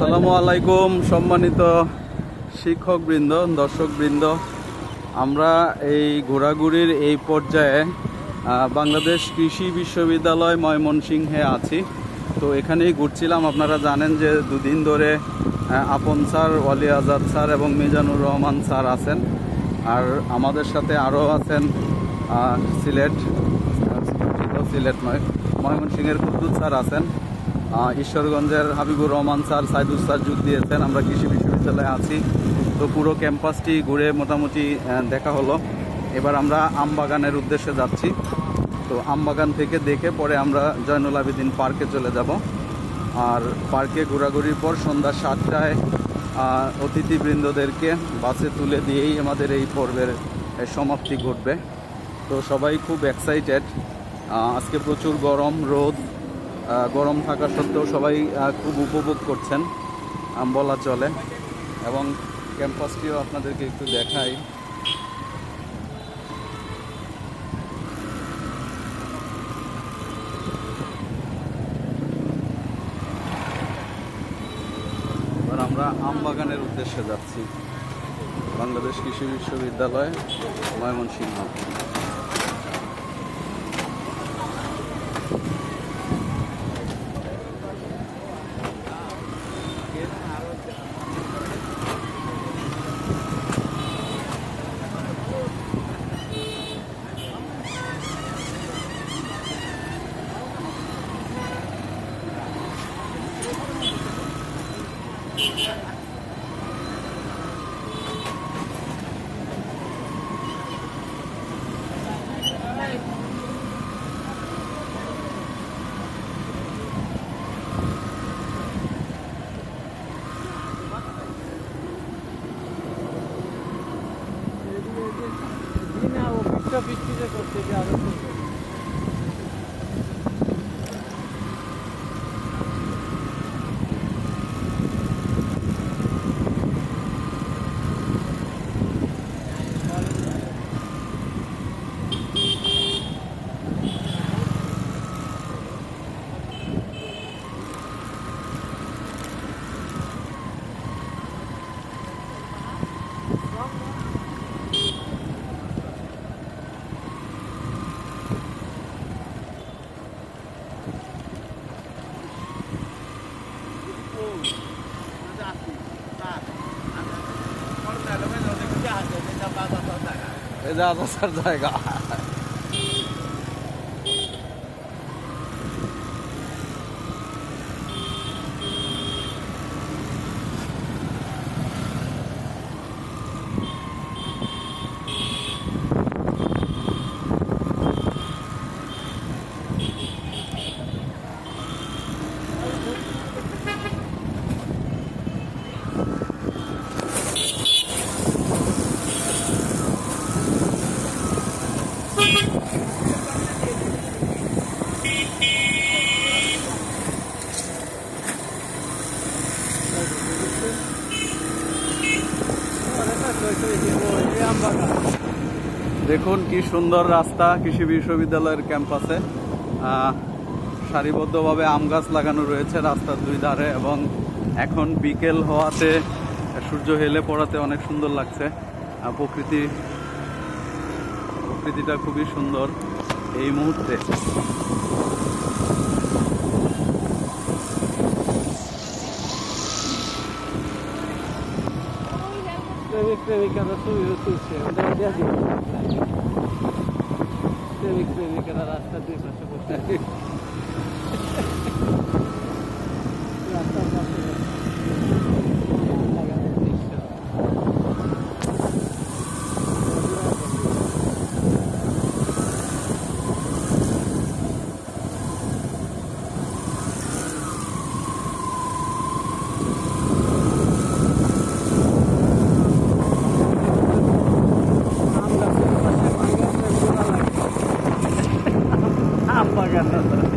আসসালামু আলাইকুম, সম্মানিত শিক্ষকবৃন্দ, দর্শকবৃন্দ। আমরা এই ঘোরাঘুরির এই পর্যায়ে বাংলাদেশ কৃষি বিশ্ববিদ্যালয় ময়মনসিংহে আছি। তো এখানেই ঘুরছিলাম। আপনারা জানেন যে দুদিন ধরে আপন স্যার, ওয়ালি আজাদ স্যার এবং মিজানুর রহমান স্যার আছেন। আর আমাদের সাথে আরও আছেন সিলেট সিলেট নয়, ময়মনসিংহের কুদ্দুস স্যার আছেন। ঈশ্বরগঞ্জের হাবিবুর রহমান স্যার, সাইদুস স্যার যোগ দিয়েছেন। আমরা কৃষি বিশ্ববিদ্যালয়ে আছি। তো পুরো ক্যাম্পাসটি ঘুরে মোটামুটি দেখা হলো। এবার আমরা আমবাগানের উদ্দেশ্যে যাচ্ছি। তো আমবাগান থেকে দেখে পরে আমরা জয়নুল আবেদিন পার্কে চলে যাব। আর পার্কে ঘোরাঘুরির পর সন্ধ্যা সাতটায় অতিথিবৃন্দদেরকে বাসে তুলে দিয়েই আমাদের এই পর্বের সমাপ্তি ঘটবে। তো সবাই খুব এক্সাইটেড আজকে প্রচুর গরম, রোদ গরম থাকা সত্ত্বেও সবাই খুব উপভোগ করছেন বলা চলে। এবং ক্যাম্পাসটিও আপনাদেরকে একটু দেখাই। আমরা আমবাগানের উদ্দেশ্যে যাচ্ছি। বাংলাদেশ কৃষি বিশ্ববিদ্যালয়, ময়মনসিংহ। এই যে 枝の存いが。দেখুন কি সুন্দর রাস্তা কৃষি বিশ্ববিদ্যালয়ের ক্যাম্পাসে। সারিবদ্ধভাবে আম গাছ লাগানো রয়েছে রাস্তার দুই ধারে এবং এখন বিকেল হওয়াতে সূর্য হেলে পড়াতে অনেক সুন্দর লাগছে। প্রকৃতি, প্রকৃতিটা খুবই সুন্দর এই মুহূর্তে। प्रेमिक प्रेमिका रसू रसू से प्रेमिक प्रेमिका रास्ता देखा सकता है 間なんだな。